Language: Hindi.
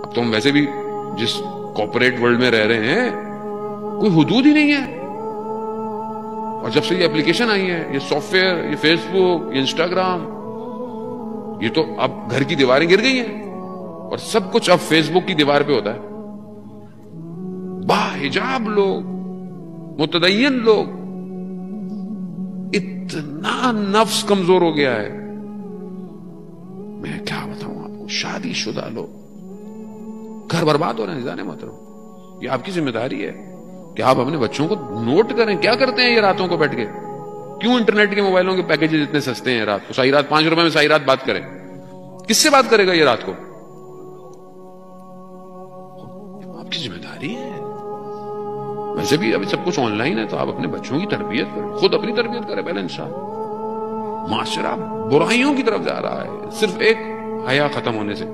अब तो हम वैसे भी जिस कॉपोरेट वर्ल्ड में रह रहे हैं, कोई हदूद ही नहीं है। और जब से ये एप्लीकेशन आई है, ये सॉफ्टवेयर ये फेसबुक ये इंस्टाग्राम ये तो अब घर की दीवारें गिर गई हैं। और सब कुछ अब फेसबुक की दीवार पे होता है। बाहिजाब लोग मुतदयन लोग, इतना नफ्स कमज़ोर हो गया है। मैं क्या बताऊँ आपको, शादीशुदा लोग। घर बर्बाद हो रहे हैं, जाने मतलब ये आपकी ज़िम्मेदारी है कि आप अपने बच्चों को नोट करें, क्या करते हैं ये रातों को बैठ के? क्यों इंटरनेट के मोबाइलों के पैकेजेस इतने सस्ते हैं रात को? सारी रात पाँच रुपए में सारी रात बात करें। किससे बात करेगा ये रात को? आपकी ज़िम्मेदारी है। वैसे भी अभी सब कुछ ऑनलाइन है तो आप अपने बच्चों की तरबियत करें, खुद अपनी तरबियत करें पहले इंसान माशरा बुराइयों की तरफ़ जा रहा है, सिर्फ़ एक हया खत्म होने से।